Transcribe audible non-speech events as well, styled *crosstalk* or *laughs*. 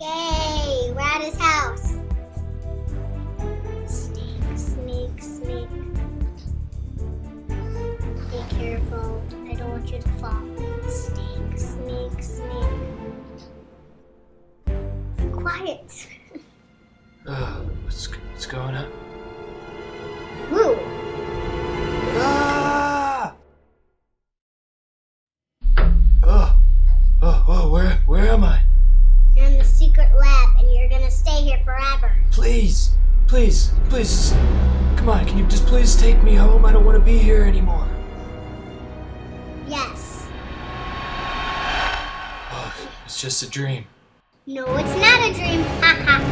Yay! We're at his house. Sneak, sneak, sneak. Be careful. I don't want you to fall. Sneak, sneak. Be quiet. Uh, *laughs* what's, what's going on? Forever. Please, please, please, come on, can you just please take me home? I don't want to be here anymore. Yes. Oh, it's just a dream. No, it's not a dream. Ha ha ha.